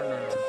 no, no.